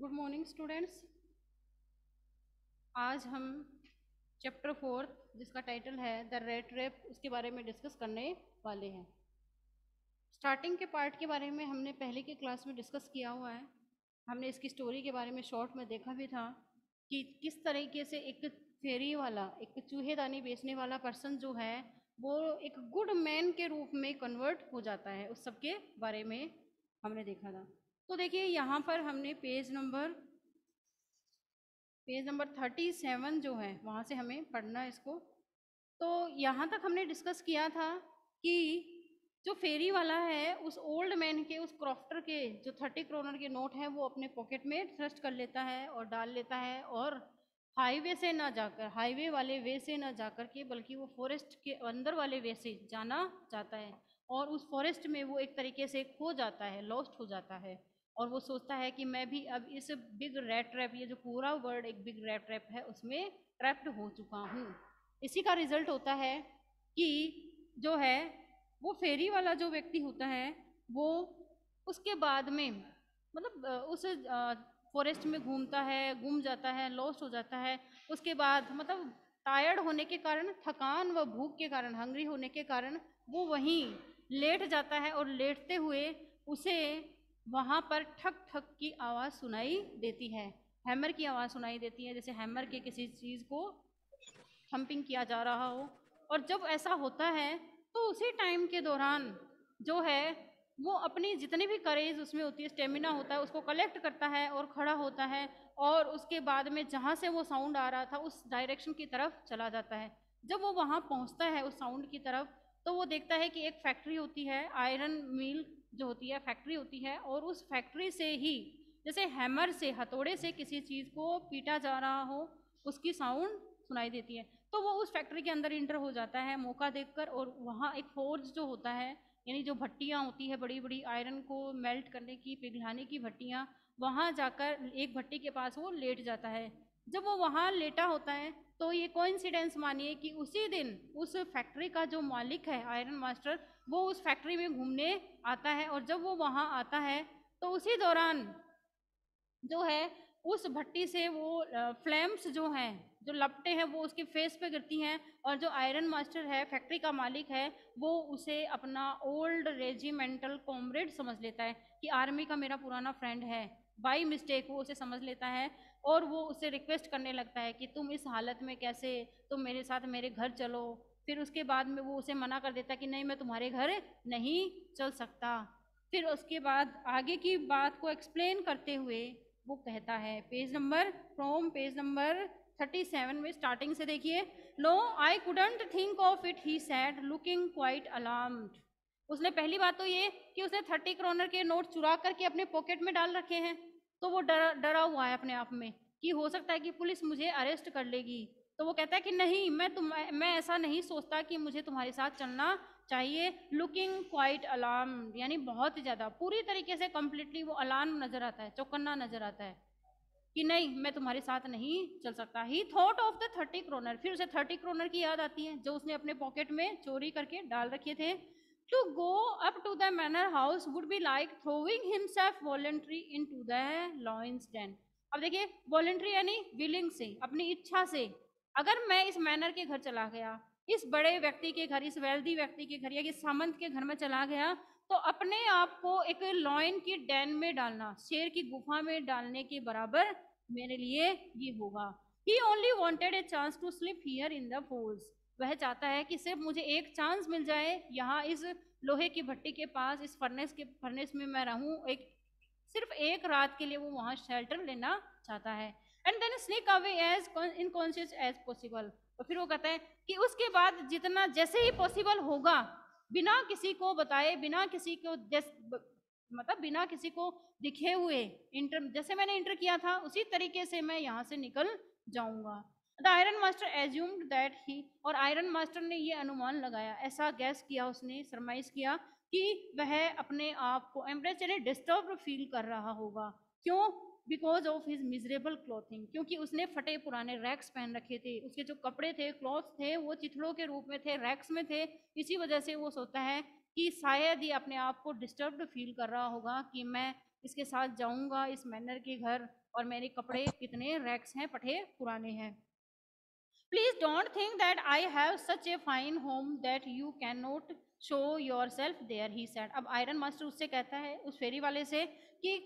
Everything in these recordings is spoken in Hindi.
गुड मॉर्निंग स्टूडेंट्स आज हम चैप्टर फोर्थ जिसका टाइटल है द रेड रेप उसके बारे में डिस्कस करने वाले हैं। स्टार्टिंग के पार्ट के बारे में हमने पहले के क्लास में डिस्कस किया हुआ है। हमने इसकी स्टोरी के बारे में शॉर्ट में देखा भी था कि किस तरीके से एक फेरी वाला, एक चूहेदानी बेचने वाला पर्सन जो है, वो एक गुड मैन के रूप में कन्वर्ट हो जाता है। उस सब के बारे में हमने देखा था। तो देखिए, यहाँ पर हमने page number page number thirty seven जो है, वहाँ से हमें पढ़ना है इसको। तो यहाँ तक हमने डिस्कस किया था कि जो फेरी वाला है, उस ओल्ड मैन के, उस क्रॉफ्टर के, जो थर्टी क्रोनर के नोट हैं, वो अपने पॉकेट में थ्रस्ट कर लेता है और डाल लेता है और हाईवे से ना जाकर, हाईवे वाले वे से ना जाकर के, बल्कि वो फॉरेस्ट के अंदर वाले वे से जाना चाहता है और उस फॉरेस्ट में वो एक तरीके से खो जाता है लॉस्ट हो जाता है। और वो सोचता है कि मैं भी अब इस बिग रेड ट्रैप ये जो पूरा वर्ल्ड एक बिग रेड ट्रैप है, उसमें ट्रैप्ड हो चुका हूँ। इसी का रिज़ल्ट होता है कि जो है, वो फेरी वाला जो व्यक्ति होता है, वो उसके बाद में मतलब उस फॉरेस्ट में घूमता है घूम जाता है लॉस्ट हो जाता है। उसके बाद मतलब टायर्ड होने के कारण, थकान व भूख के कारण हंग्री होने के कारण, वो वहीं लेट जाता है और लेटते हुए उसे वहाँ पर ठक ठक की आवाज़ सुनाई देती है। हैमर की आवाज़ सुनाई देती है, जैसे हैमर के किसी चीज़ को थम्पिंग किया जा रहा हो। और जब ऐसा होता है तो उसी टाइम के दौरान जो है, वो अपनी जितनी भी करेज उसमें होती है, स्टेमिना होता है, उसको कलेक्ट करता है और खड़ा होता है और उसके बाद में जहाँ से वो साउंड आ रहा था, उस डायरेक्शन की तरफ़ चला जाता है। जब वो वहाँ पहुँचता है, उस साउंड की तरफ़ तो वो देखता है कि एक फैक्ट्री होती है, आयरन मिल जो होती है फैक्ट्री होती है और उस फैक्ट्री से ही, जैसे हैमर से, हथौड़े से किसी चीज़ को पीटा जा रहा हो, उसकी साउंड सुनाई देती है। तो वो उस फैक्ट्री के अंदर इंटर हो जाता है मौका देखकर और वहाँ एक फोर्ज जो होता है, यानी जो भट्टियाँ होती है बड़ी बड़ी आयरन को मेल्ट करने की, पिघलाने की भट्टियाँ, वहाँ जाकर एक भट्टी के पास वो लेट जाता है। जब वो वहाँ लेटा होता है तो ये कोइंसिडेंस मानिए कि उसी दिन उस फैक्ट्री का जो मालिक है आयरन मास्टर वो उस फैक्ट्री में घूमने आता है और जब वो वहाँ आता है तो उसी दौरान जो है, उस भट्टी से वो फ्लेम्स जो हैं, जो लपटे हैं, वो उसके फेस पे गिरती हैं और जो आयरन मास्टर है फैक्ट्री का मालिक है, वो उसे अपना ओल्ड रेजिमेंटल कॉमरेड समझ लेता है कि आर्मी का मेरा पुराना फ्रेंड है। बाई मिस्टेक वो उसे समझ लेता है और वो उसे रिक्वेस्ट करने लगता है कि तुम इस हालत में कैसे, तुम मेरे साथ मेरे घर चलो। फिर उसके बाद में वो उसे मना कर देता कि नहीं, मैं तुम्हारे घर नहीं चल सकता। फिर उसके बाद आगे की बात को एक्सप्लेन करते हुए वो कहता है page number from page number thirty seven में स्टार्टिंग से देखिए। No I couldn't think of it he said looking quite alarmed उसने पहली बात तो ये कि उसने थर्टी क्रोनर के नोट चुरा करके अपने पॉकेट में डाल रखे हैं। तो वो डरा डरा हुआ है अपने आप में कि हो सकता है कि पुलिस मुझे अरेस्ट कर लेगी। तो वो कहता है कि नहीं, मैं तुम, मैं ऐसा नहीं सोचता कि मुझे तुम्हारे साथ चलना चाहिए। लुकिंग क्वाइट अलार्म यानी बहुत ही ज़्यादा। पूरी तरीके से कम्प्लीटली वो अलार्म नज़र आता है, चौकन्ना नज़र आता है कि नहीं, मैं तुम्हारे साथ नहीं चल सकता। He thought of the thirty kroner फिर उसे थर्टी क्रोनर की याद आती है, जो उसने अपने पॉकेट में चोरी करके डाल रखे थे। To go up to the manor house would be like throwing himself voluntarily into the lion's den अब देखिए वॉलेंट्री यानी विलिंग से, अपनी इच्छा से। अगर मैं इस मैनर के घर चला गया, इस बड़े व्यक्ति के घर, इस वेल्दी व्यक्ति के घर या इस सामंत के घर में चला गया तो अपने आप को एक लॉइन की डैन में डालना, शेर की गुफा में डालने के बराबर मेरे लिए ये होगा। He only wanted a chance to sleep here in the forge वह चाहता है कि सिर्फ़ मुझे एक चांस मिल जाए, यहाँ इस लोहे की भट्टी के पास, इस फर्नेस के फर्नेस में मैं रहूँ, एक, सिर्फ़ एक रात के लिए वो वहाँ शेल्टर लेना चाहता है। And then sneak away as inconspicuously as possible तो फिर वो कहता है कि उसके बाद जितना, जैसे ही पॉसिबल होगा, बिना किसी को बताए, बिना किसी को मतलब बिना किसी को दिखे हुए इंटर जैसे मैंने इंटर किया था, उसी तरीके से मैं यहाँ से निकल जाऊँगा। The iron master assumed that he, और आयरन मास्टर ने ये अनुमान लगाया, ऐसा गैस किया, उसने सरमाइज किया कि वह अपने आप को एम्परेचर डिस्टर्ब फील कर रहा होगा। क्यों? Because of his miserable clothing क्योंकि उसने फटे पुराने रैक्स पहन रखे थे, उसके जो कपड़े थे क्लॉथ थे, वो चिथड़ों के रूप में थे रैक्स में थे, इसी वजह से वो सोचता है कि शायद ही अपने आप को डिस्टर्ब फील कर रहा होगा कि मैं इसके साथ जाऊँगा, इस मैनर के घर, और मेरे कपड़े कितने रैक्स हैं पठे पुराने हैं। Think that I have such a fine home that you can not show yourself there he said अब आयरन मास्टर उससे कहता है, उस फेरी वाले से, कि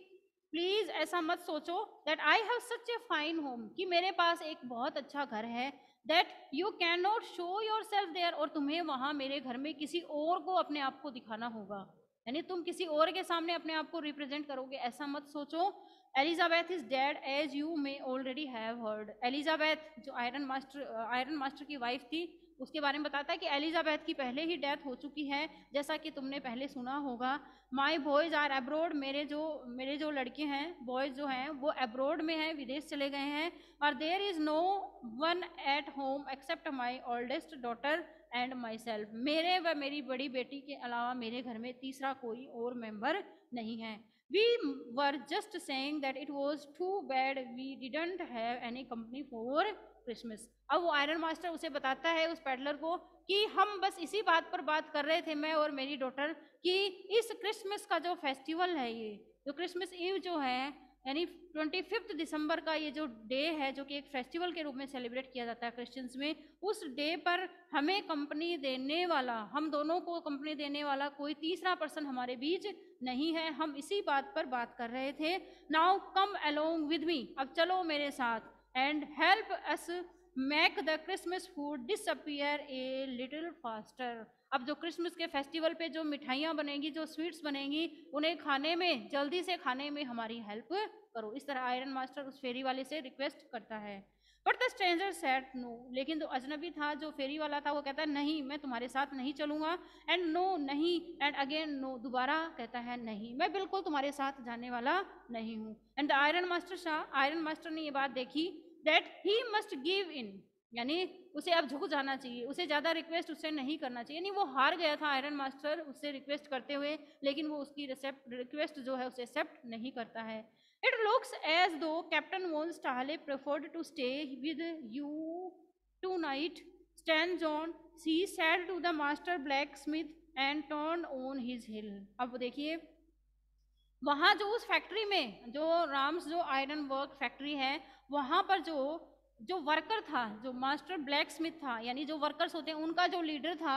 प्लीज़ ऐसा मत सोचो that I have such a fine home कि मेरे पास एक बहुत अच्छा घर है that you can not show yourself there और तुम्हें वहाँ मेरे घर में किसी और को अपने आप को दिखाना होगा। यानी तुम किसी और के सामने अपने आप को रिप्रेजेंट करोगे, ऐसा मत सोचो। Elizabeth is dead as you may already have heard Elizabeth जो आयरन मास्टर आयरन मास्टर की वाइफ थी, उसके बारे में बताता है कि एलिजाबैथ की पहले ही डेथ हो चुकी है, जैसा कि तुमने पहले सुना होगा। माई बॉयज़ आर एब्रोड मेरे जो मेरे जो लड़के हैं बॉयज़ जो हैं, वो एब्रोड में हैं, विदेश चले गए हैं, और there is no one at home except my oldest daughter and myself मेरे व मेरी बड़ी बेटी के अलावा मेरे घर में तीसरा कोई और मेंबर नहीं है। We were just saying that it was too bad we didn't have any company for Christmas अब वो आयरन मास्टर उसे बताता है उस पैडलर को कि हम बस इसी बात पर बात कर रहे थे, मैं और मेरी डॉटर कि इस क्रिसमस का जो फेस्टिवल है ये, जो क्रिसमस ईव जो है यानी ट्वेंटी फिफ्थ दिसंबर का ये जो डे है, जो कि एक फेस्टिवल के रूप में सेलिब्रेट किया जाता है क्रिश्चियंस में, उस डे पर हमें कंपनी देने वाला, हम दोनों को कंपनी देने वाला कोई तीसरा पर्सन हमारे बीच नहीं है। हम इसी बात पर बात कर रहे थे। Now come along with me अब चलो मेरे साथ। And help us make the Christmas food disappear a little faster अब जो क्रिसमस के फेस्टिवल पे जो मिठाइयाँ बनेंगी, जो स्वीट्स बनेंगी, उन्हें खाने में, जल्दी से खाने में हमारी हेल्प करो। इस तरह आयरन मास्टर उस फेरी वाले से रिक्वेस्ट करता है। But the stranger said no लेकिन जो अजनबी था, जो फेरी वाला था, वो कहता है, नहीं, मैं तुम्हारे साथ नहीं चलूँगा। एंड नो नहीं एंड अगेन नो दोबारा कहता है, नहीं, मैं बिल्कुल तुम्हारे साथ जाने वाला नहीं हूँ. And the iron master saw iron master ने ये बात देखी that he must give in यानी उसे अब झुक जाना चाहिए, उसे ज़्यादा रिक्वेस्ट उससे नहीं करना चाहिए। यानी वो हार गया था आयरन मास्टर उससे रिक्वेस्ट करते हुए, लेकिन वो उसकी रिसेप्ट रिक्वेस्ट जो है उसे एक्सेप्ट नहीं करता है। It looks as though Captain von Stahle preferred to stay with you tonight stand John see said to the master blacksmith and turn on his heel अब देखिए, वहाँ जो उस फैक्ट्री में, जो राम्स जो आयरन वर्क फैक्ट्री है, वहाँ पर जो जो वर्कर था, जो मास्टर ब्लैक स्मिथ था, यानी जो वर्कर्स होते हैं, उनका जो लीडर था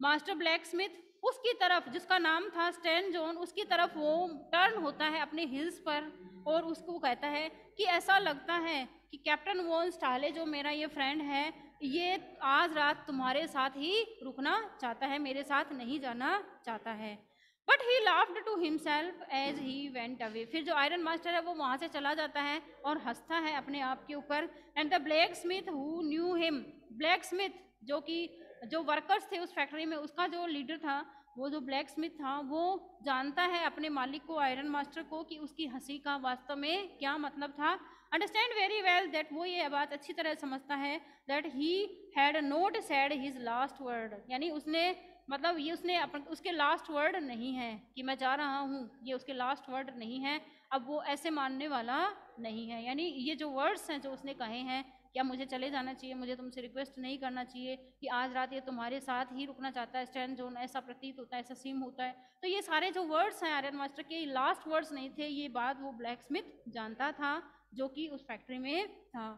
मास्टर ब्लैक स्मिथ उसकी तरफ़, जिसका नाम था स्टैन जोन उसकी तरफ़ वो टर्न होता है अपने हिल्स पर और उसको कहता है कि ऐसा लगता है कि कैप्टन वोन स्टाले जो मेरा ये फ्रेंड है, ये आज रात तुम्हारे साथ ही रुकना चाहता है, मेरे साथ नहीं जाना चाहता है। But he laughed to himself as he went away फिर जो आयरन मास्टर है, वो वहाँ से चला जाता है और हंसता है अपने आप के ऊपर. And the blacksmith who knew him blacksmith जो कि, जो वर्कर्स थे उस फैक्ट्री में, उसका जो लीडर था, वो जो ब्लैक स्मिथ था, वो जानता है अपने मालिक को आयरन मास्टर को, कि उसकी हँसी का वास्तव में क्या मतलब था. अंडरस्टैंड वेरी वेल दैट वो ये बात अच्छी तरह समझता है that he had not said his last word यानी उसने मतलब ये उसने अपन, उसके लास्ट वर्ड नहीं है कि मैं जा रहा हूँ, ये उसके लास्ट वर्ड नहीं है, अब वो ऐसे मानने वाला नहीं है। यानी ये जो वर्ड्स हैं जो उसने कहे हैं क्या मुझे चले जाना चाहिए, मुझे तुमसे रिक्वेस्ट नहीं करना चाहिए कि आज रात ये तुम्हारे साथ ही रुकना चाहता है स्टैंड जोन ऐसा प्रतीत होता है, ऐसा सीम होता है। तो ये सारे जो वर्ड्स हैं आर्यन मास्टर के लास्ट वर्ड्स नहीं थे, ये बात वो ब्लैक स्मिथ जानता था, जो कि उस फैक्ट्री में था।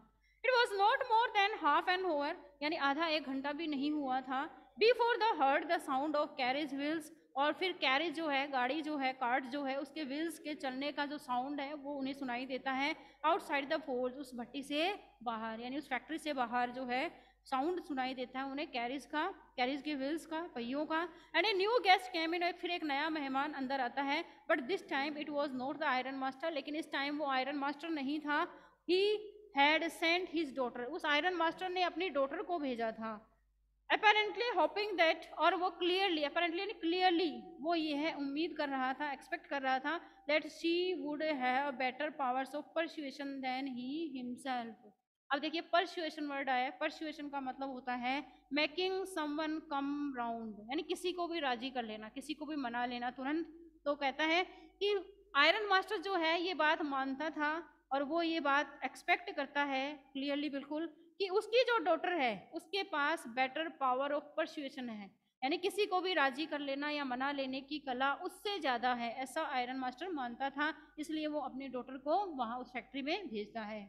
It was not more than half an hour यानी आधा एक घंटा भी नहीं हुआ था before the heard the sound of carriage wheels और फिर कैरेज जो है, गाड़ी जो है कार्ट जो है, उसके व्हील्स के चलने का जो साउंड है, वो उन्हें सुनाई देता है आउटसाइड द फोर्ज उस भट्टी से बाहर, यानी उस फैक्ट्री से बाहर जो है साउंड सुनाई देता है उन्हें कैरिज का कैरिज के व्हील्स का, पहियों का। And a new guest came in फिर एक नया मेहमान अंदर आता है। But this time it was not the iron master लेकिन इस टाइम वो आयरन मास्टर नहीं था। He had sent his daughter उस आयरन मास्टर ने अपनी डॉटर को भेजा था। अपेरेंटली होपिंग दैट और वो क्लियरली अपेरेंटली क्लियरली वो ये है, उम्मीद कर रहा था एक्सपेक्ट कर रहा था that she would have better powers of persuasion than he himself अब देखिए परसुएशन वर्ड आया परसुएशन का मतलब होता है मेकिंग समवन कम राउंड यानी किसी को भी राज़ी कर लेना, किसी को भी मना लेना, तुरंत तो कहता है कि आयरन मास्टर जो है, ये बात मानता था और वो ये बात एक्सपेक्ट करता है क्लियरली बिल्कुल कि उसकी जो डॉटर है, उसके पास बेटर पावर ऑफ़ परसुएशन है। यानी किसी को भी राज़ी कर लेना या मना लेने की कला उससे ज़्यादा है, ऐसा आयरन मास्टर मानता था, इसलिए वो अपनी डॉटर को वहाँ उस फैक्ट्री में भेजता है।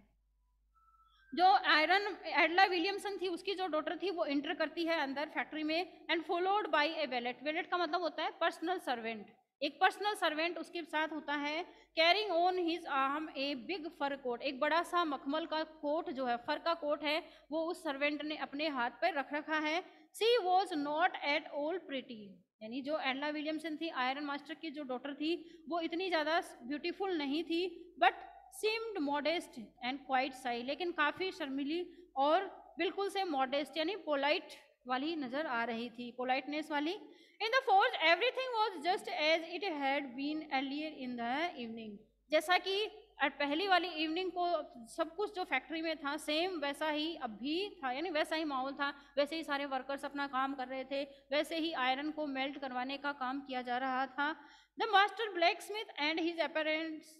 जो आयरन एडला विलियमसन थी, उसकी जो डॉटर थी, वो इंटर करती है अंदर फैक्ट्री में and followed by a valet valet का मतलब होता है पर्सनल सर्वेंट एक पर्सनल सर्वेंट उसके साथ होता है carrying on his arm a big fur coat एक बड़ा सा मखमल का कोट जो है फर का कोट है, वो उस सर्वेंट ने अपने हाथ पर रख रखा है। She was not at all pretty यानी जो एडला विलियमसन थी, आयरन मास्टर की जो डॉटर थी, वो इतनी ज़्यादा ब्यूटीफुल नहीं थी but seemed modest and quite shy लेकिन काफ़ी शर्मिली और बिल्कुल से मॉडेस्ट यानी पोलाइट वाली नज़र आ रही थी पोलाइटनेस वाली। In the forge everything was just as it had been earlier in the evening जैसा कि पहली वाली इवनिंग को सब कुछ जो फैक्ट्री में था सेम वैसा ही अब भी था, यानी वैसा ही माहौल था। वैसे ही सारे वर्कर्स अपना काम कर रहे थे, वैसे ही आयरन को मेल्ट करवाने का काम किया जा रहा था। The master blacksmith and his apprentices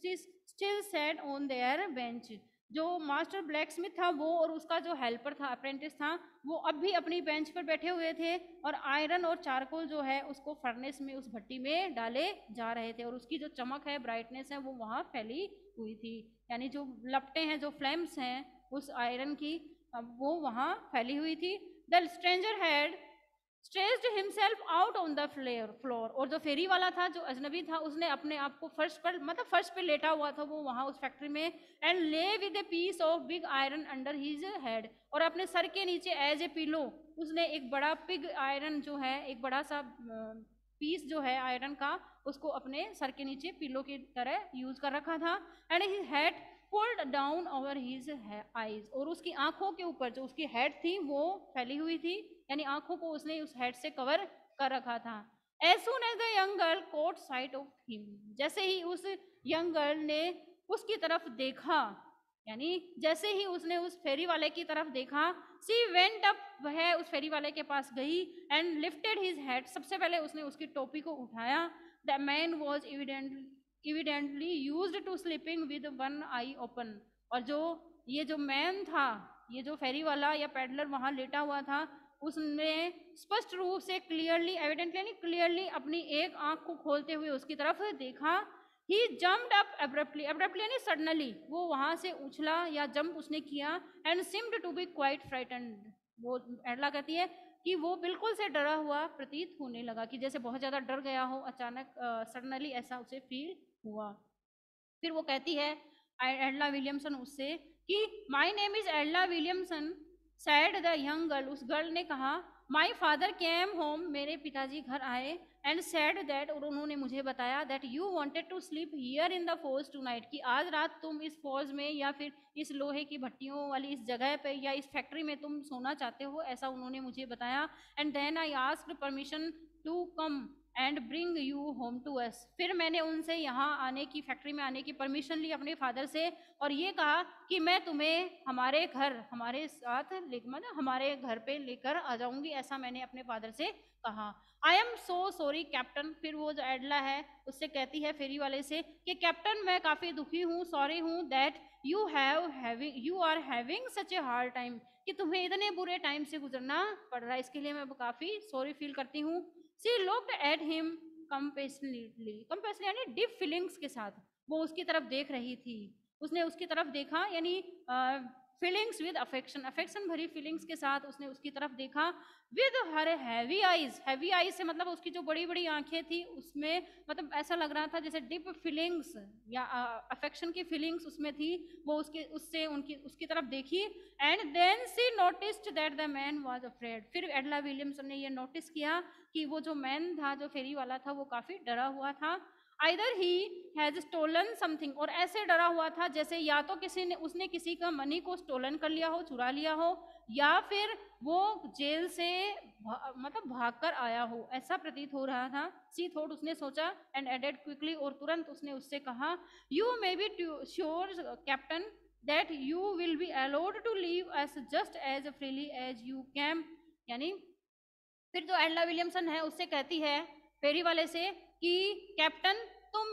still sat on their bench जो मास्टर ब्लैक स्मिथ था वो और उसका जो हेल्पर था अप्रेंटिस था, वो अब भी अपनी बेंच पर बैठे हुए थे और आयरन और चारकोल जो है उसको फर्नेस में, उस भट्टी में डाले जा रहे थे और उसकी जो चमक है ब्राइटनेस है, वो वहाँ फैली हुई थी। यानी जो लपटे हैं, जो फ्लेम्स हैं उस आयरन की वो वहाँ फैली हुई थी। The stranger had stretched himself out on the floor floor और जो फेरी वाला था, जो अजनबी था, उसने अपने आप को फर्श पर मतलब फर्श पे लेटा हुआ था वो वहाँ उस फैक्ट्री में and lay with a piece of big iron under his head और अपने सर के नीचे एज ए पिलो उसने एक बड़ा पिग आयरन जो है, एक बड़ा सा पीस जो है आयरन का, उसको अपने सर के नीचे पिलो की तरह यूज़ कर रखा था and his head pulled down over his eyes और उसकी आँखों के ऊपर जो उसकी हेड थी, वो फैली हुई थी। यानी आँखों को उसने उस हेड से कवर कर रखा था। As soon as the young girl caught sight of him जैसे ही उस यंग गर्ल ने उसकी तरफ़ देखा, यानी जैसे ही उसने उस फेरी वाले की तरफ़ देखा सी वेंट अप वह उस फेरी वाले के पास गई एंड लिफ्टेड हिज हेड सबसे पहले उसने उसकी टोपी को उठाया। The man was evident evidently used to sleeping with one eye open और जो, ये जो मैन था, ये जो फेरी वाला या पैडलर वहाँ लेटा हुआ था उसने स्पष्ट रूप से क्लियरली एविडेंटली क्लियरली अपनी एक आँख को खोलते हुए उसकी तरफ़ देखा। He jumped up abruptly abruptly यानी सडनली वो वहाँ से उछला या जंप उसने किया and seemed to be quite frightened वो एडला कहती है कि वो बिल्कुल से डरा हुआ प्रतीत होने लगा कि जैसे बहुत ज़्यादा डर गया हो, अचानक सडनली ऐसा उसे फील हुआ। फिर वो कहती है एडला विलियमसन उससे कि my name is Edla Williamson said the young girl उस गर्ल ने कहा माई फादर केम होम मेरे पिताजी घर आए एंड सैड दैट और उन्होंने मुझे बताया that you wanted to sleep here in the forge tonight कि आज रात तुम इस फौज में या फिर इस लोहे की भट्टियों वाली इस जगह पे या इस फैक्ट्री में तुम सोना चाहते हो, ऐसा उन्होंने मुझे बताया and then I asked permission to come and bring you home to us फिर मैंने उनसे यहाँ आने की फैक्ट्री में आने की परमिशन ली अपने फादर से और ये कहा कि मैं तुम्हें हमारे घर, हमारे साथ मतलब हमारे घर पे लेकर आ जाऊँगी, ऐसा मैंने अपने फादर से कहा। I am so sorry captain फिर वो जो एडला है, उससे कहती है फेरी वाले से कि कैप्टन मैं काफ़ी दुखी हूँ सॉरी हूँ that you have having you are having such a hard time कि तुम्हें इतने बुरे टाइम से गुजरना पड़ रहा है। इसके लिए मैं काफ़ी सॉरी फील करती हूँ। She looked at him compassionately compassion यानी डीप फीलिंग्स के साथ। वो उसकी तरफ़ देख रही थी। उसने उसकी तरफ़ देखा, यानी फीलिंग्स विद अफेक्शन अफेक्शन भरी फीलिंग्स के साथ उसने उसकी तरफ़ देखा with her heavy eyes heavy eyes से मतलब उसकी जो बड़ी बड़ी आँखें थी, उसमें मतलब ऐसा लग रहा था जैसे डिप फीलिंग्स या अफेक्शन की फीलिंग्स उसमें थी, वो उसके, उससे उनकी, उसकी तरफ़ देखी and then she noticed that the man was afraid फिर एडला विलियम्सन ने ये नोटिस किया कि वो जो मैन था, जो फेरी वाला था, वो काफ़ी डरा हुआ था। Either he has stolen something और ऐसे डरा हुआ था जैसे या तो किसी ने उसने किसी का मनी को स्टोलन कर लिया हो चुरा लिया हो या फिर वो जेल से भा, मतलब भाग कर आया हो। ऐसा प्रतीत हो रहा था। सी थोट उसने सोचा एंड एडेड क्विकली और तुरंत उसने उससे कहा you may be sure captain that you will be allowed to leave us just as freely as you came यानी फिर जो एंडला विलियमसन है उससे कहती है फेरी वाले से कि, कैप्टन, तुम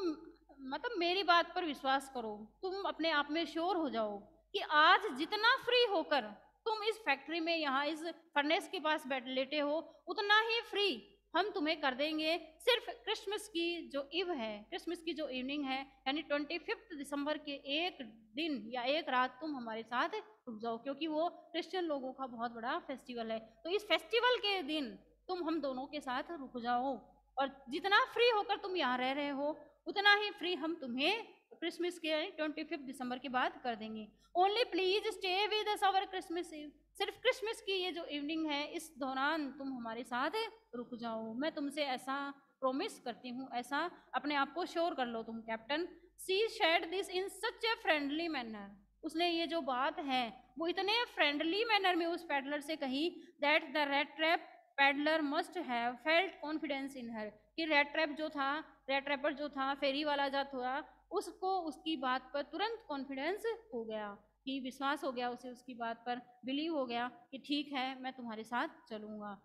मतलब मेरी बात पर विश्वास करो। तुम अपने आप में श्योर हो जाओ कि आज जितना फ्री होकर तुम इस फैक्ट्री में यहाँ इस फर्नेस के पास बैठ, लेटे हो, उतना ही फ्री हम तुम्हें कर देंगे। सिर्फ़ क्रिसमस की जो इव है क्रिसमस की जो इवनिंग है, यानी ट्वेंटी फिफ्थ दिसंबर के एक दिन या एक रात तुम हमारे साथ रुक जाओ, क्योंकि वो क्रिश्चियन लोगों का बहुत बड़ा फेस्टिवल है। तो इस फेस्टिवल के दिन तुम हम दोनों के साथ रुक जाओ। और जितना फ्री होकर तुम यहाँ रह रहे हो, उतना ही फ्री हम तुम्हें क्रिसमस के ट्वेंटी फिफ्थ दिसंबर के बाद कर देंगे। Only please stay with over Christmas Eve सिर्फ़ क्रिसमस की ये जो इवनिंग है, इस दौरान तुम हमारे साथ रुक जाओ। मैं तुमसे ऐसा प्रोमिस करती हूँ, ऐसा अपने आप को श्योर कर लो तुम captain she said this in such a friendly manner उसने ये जो बात है, वो इतने फ्रेंडली मैनर में उस पैडलर से कही that the rat trap peddler must have felt confidence in her, कि रेड ट्रैप जो था रेड ट्रैपर जो था, फेरी वाला जो था, उसको, उसकी बात पर तुरंत कॉन्फिडेंस हो गया। कि विश्वास हो गया उसे उसकी बात पर बिलीव हो गया कि ठीक है, मैं तुम्हारे साथ चलूँगा।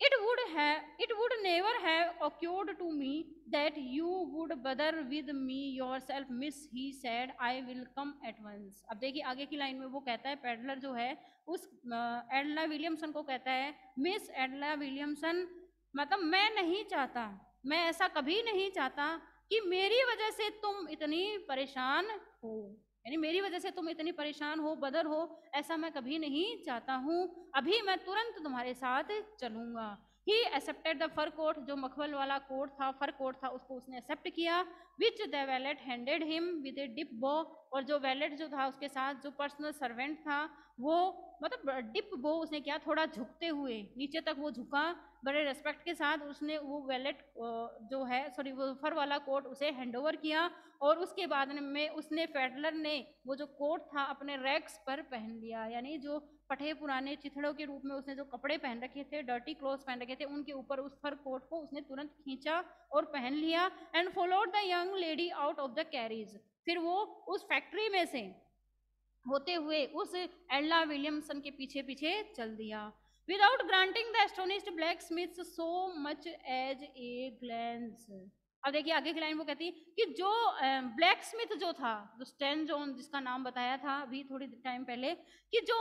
इट वुड है it would never have occurred to me that you would bother with me yourself miss he said I will come at once अब देखिए, आगे की लाइन में वो कहता है पैडलर जो है, उस एडला विलियमसन को कहता है मिस एडला विलियमसन मतलब मैं नहीं चाहता, मैं ऐसा कभी नहीं चाहता कि मेरी वजह से तुम इतनी परेशान हो। यानी मेरी वजह से तुम इतनी परेशान हो, बदर हो, ऐसा मैं कभी नहीं चाहता हूँ। अभी मैं तुरंत तुम्हारे साथ चलूँगा। He accepted the fur coat जो मखमल वाला कोट था फर कोट था, उसको उसने एक्सेप्ट किया। Which the valet handed him with a deep bow, और जो वैलेट जो था उसके साथ जो पर्सनल सर्वेंट था, वो मतलब डिप बो उसने किया, थोड़ा झुकते हुए, नीचे तक वो झुका, बड़े रेस्पेक्ट के साथ उसने वो वैलेट जो है सॉरी वो फर वाला कोट उसे हैंडओवर किया, और उसके बाद में उसने फेडलर ने वो जो कोट था अपने रैक्स पर पहन लिया, यानी जो पठे पुराने चिथड़ों के रूप में उसने जो कपड़े पहन रखे थे डर्टी क्लोथ पहन रखे थे, उनके ऊपर उस फर कोट को उसने तुरंत खींचा और पहन लिया and followed the young lady out of the carriage फिर वो उस फैक्ट्री में से होते हुए उस एल्ला विलियमसन के पीछे पीछे चल दिया। Without granting the astonished blacksmith so much as a glance अब देखिए, आगे की लाइन वो कहती है कि जो ब्लैक स्मिथ जो था, जो स्टैन जोन जिसका नाम बताया था अभी थोड़ी टाइम पहले, कि जो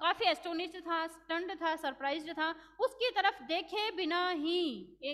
काफ़ी एस्टोनिस्ट था स्टंड था सरप्राइज़ था, उसकी तरफ़ देखे बिना ही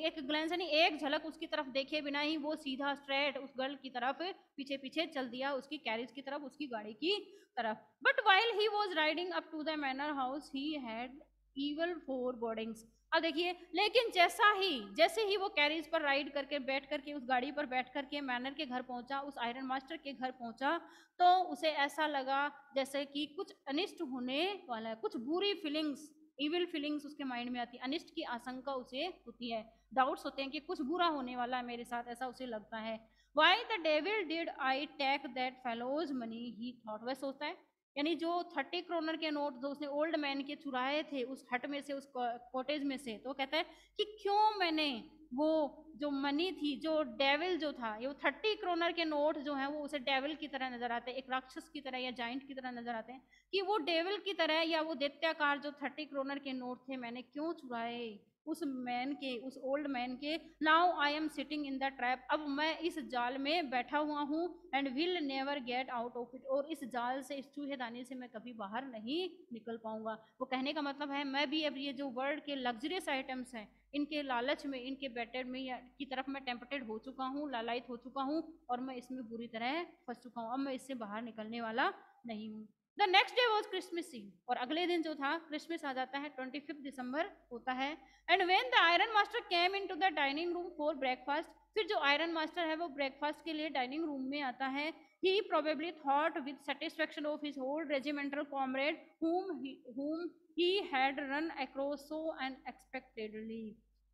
एक ग्लैंस यानी एक झलक उसकी तरफ़ देखे बिना ही, वो सीधा स्ट्रेट उस गर्ल की तरफ़ पीछे पीछे चल दिया उसकी कैरिज की तरफ़, उसकी गाड़ी की तरफ़। But while he was riding up to the manor house he had evil forebodings अब देखिए, लेकिन जैसा ही, जैसे ही वो कैरीज पर राइड करके, बैठ करके, उस गाड़ी पर बैठ करके मैनर के घर पहुँचा, उस आयरन मास्टर के घर पहुँचा तो उसे ऐसा लगा जैसे कि कुछ अनिष्ट होने वाला है, कुछ बुरी फीलिंग्स इविल फीलिंग्स उसके माइंड में आती है। अनिष्ट की आशंका उसे होती है। डाउट्स होते हैं कि कुछ बुरा होने वाला है मेरे साथ, ऐसा उसे लगता है। Why the devil did I take that fellow's money he thought वह सोचता है? यानी जो थर्टी क्रोनर के नोट जो उसने ओल्ड मैन के चुराए थे, उस हट में से, उस कॉटेज में से तो कहता है कि क्यों मैंने वो जो मनी थी, जो डेविल जो था, ये थर्टी क्रोनर के नोट जो हैं, वो उसे डेविल की तरह नज़र आते हैं, एक राक्षस की तरह या जाइंट की तरह नज़र आते हैं कि वो डेविल की तरह या वो दैत्याकार जो थर्टी क्रोनर के नोट थे, मैंने क्यों चुराए? उस मैन के, उस ओल्ड मैन के now I am sitting in the trap अब मैं इस जाल में बैठा हुआ हूँ and will never get out of it और इस जाल से, इस चूहेदानी से मैं कभी बाहर नहीं निकल पाऊँगा। वो कहने का मतलब है, मैं भी अब ये जो वर्ल्ड के लग्जरियस आइटम्स हैं, इनके लालच में, इनके बेटर में या की तरफ़ मैं टेम्पटेड हो चुका हूँ, लालायित हो चुका हूँ और मैं इसमें बुरी तरह फंस चुका हूँ। अब मैं इससे बाहर निकलने वाला नहीं हूँ। The next day was Christmas Eve और अगले दिन जो था क्रिसमस आ जाता है ट्वेंटी फिफ्थ दिसंबर होता है। And when the iron master came in to the dining room for breakfast फिर जो आयरन मास्टर है वो ब्रेकफास्ट के लिए डाइनिंग रूम में आता है। He probably thought with satisfaction of his old regimental comrade he, whom he had run across so unexpectedly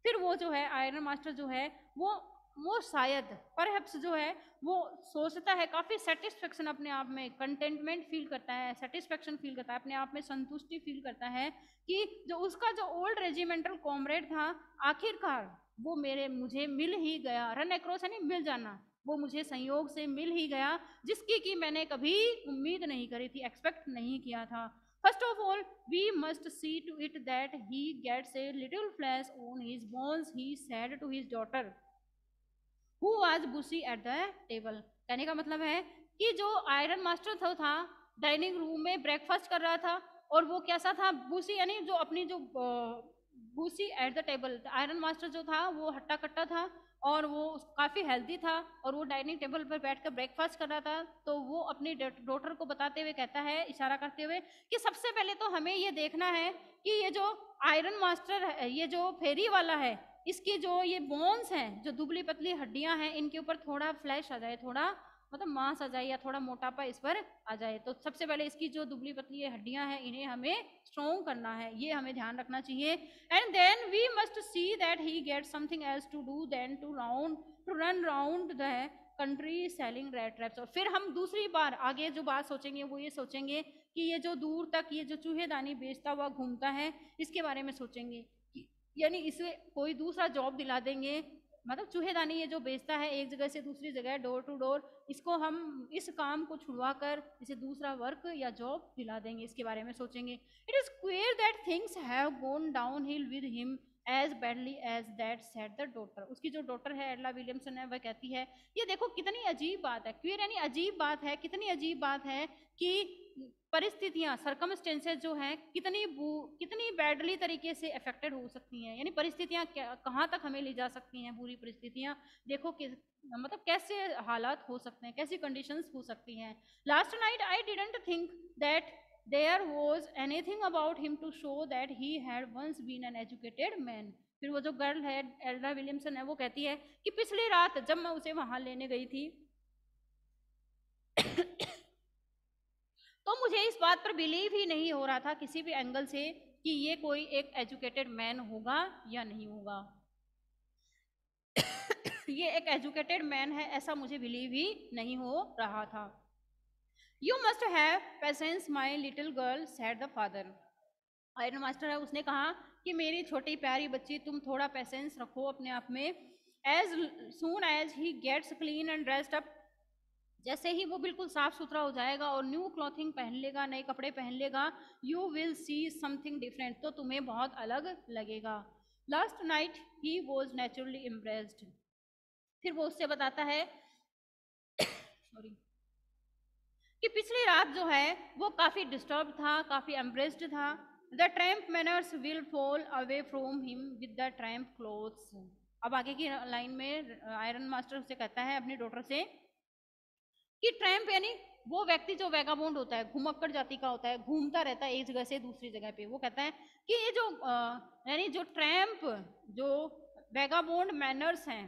फिर वो जो है आयरन मास्टर जो है वो वो शायद परहैप्स जो है, वो सोचता है, काफ़ी सेटिस्फेक्शन अपने आप में कंटेंटमेंट फील करता है सेटिस्फेक्शन फील करता है, अपने आप में संतुष्टि फील करता है कि जो उसका जो ओल्ड रेजिमेंटल कॉमरेड था, आखिरकार वो मेरे, मुझे मिल ही गया। रन एक्रॉस यानी मिल जाना। वो मुझे संयोग से मिल ही गया, जिसकी कि मैंने कभी उम्मीद नहीं करी थी एक्सपेक्ट नहीं किया था। First of all we must see to it that he gets a little flesh on his bones he said to his daughter who was busy at the table कहने का मतलब है कि जो आयरन मास्टर था, था डाइनिंग रूम में ब्रेकफास्ट कर रहा था और वो कैसा था? बूसी यानी जो अपनी जो busy at the table iron master जो था वो हट्टा कट्टा था और वो काफ़ी हेल्दी था और वो डाइनिंग टेबल पर बैठकर ब्रेकफास्ट कर रहा था तो वो अपनी डॉटर को बताते हुए कहता है इशारा करते हुए कि सबसे पहले तो हमें ये देखना है कि ये जो आयरन मास्टर है ये जो फेरी वाला है इसकी जो ये बोन्स हैं, जो दुबली पतली हड्डियाँ हैं, इनके ऊपर थोड़ा फ्लैश आ जाए, थोड़ा मतलब मांस आ जाए या थोड़ा मोटापा इस पर आ जाए। तो सबसे पहले इसकी जो दुबली पतली हड्डियाँ हैं, इन्हें हमें स्ट्रॉन्ग करना है, ये हमें ध्यान रखना चाहिए। And then we must see that he get something else to do than to round to run round the country selling rat traps और फिर हम दूसरी बार आगे जो बात सोचेंगे, वो ये सोचेंगे कि ये जो दूर तक ये जो चूहेदानी बेचता हुआ घूमता है, इसके बारे में सोचेंगे। यानी इसे कोई दूसरा जॉब दिला देंगे। मतलब चूहेदानी ये जो बेचता है, एक जगह से दूसरी जगह डोर टू डोर इसको हम इस काम को छुड़वा कर इसे दूसरा वर्क या जॉब दिला देंगे, इसके बारे में सोचेंगे। It is clear that things have gone downhill with him as badly as that said the daughter उसकी जो डॉटर है एडला विलियमसन है, वह कहती है, ये देखो कितनी अजीब बात है क्लियर यानी अजीब बात है, कितनी अजीब बात है कि परिस्थितियाँ सरकमस्टेंसेज जो हैं, कितनी बू, कितनी बैडली तरीके से अफेक्टेड हो सकती हैं? यानी परिस्थितियाँ कहाँ तक हमें ले जा सकती हैं बुरी परिस्थितियाँ? देखो कि मतलब कैसे हालात हो सकते हैं, कैसी कंडीशंस हो सकती हैं? Last night I didn't think that there was anything about him to show that he had once been an educated man फिर वो जो गर्ल है एल्डा विलियमसन है, वो कहती है कि पिछली रात जब मैं उसे वहाँ लेने गई थी तो मुझे इस बात पर बिलीव ही नहीं हो रहा था किसी भी एंगल से कि ये कोई एक एजुकेटेड मैन होगा या नहीं होगा। ये एक एजुकेटेड मैन है, ऐसा मुझे बिलीव ही नहीं हो रहा था। You must have patience my little girl said the father iron master है, उसने कहा कि मेरी छोटी प्यारी बच्ची, तुम थोड़ा पेशेंस रखो अपने आप में। As soon as he gets clean and dressed up जैसे ही वो बिल्कुल साफ़ सुथरा हो जाएगा और न्यू क्लॉथिंग पहन लेगा, नए कपड़े पहन लेगा you will see something different तो तुम्हें बहुत अलग लगेगा। Last night he was naturally impressed फिर वो उससे बताता है सॉरी कि पिछली रात जो है, वो काफ़ी डिस्टर्ब था, काफ़ी एम्प्रेस्ड था। The tramp manners will fall away from him with the tramp clothes अब आगे की लाइन में आयरन मास्टर उससे कहता है अपनी डॉटर से कि ट्रैम्प यानी वो व्यक्ति जो वेगाबोंड होता है, घुमक्कड़ जाति का होता है, घूमता रहता है एक जगह से दूसरी जगह पे, वो कहता है कि ये जो यानी जो ट्रैम्प, जो वेगाबोंड मैनर्स हैं,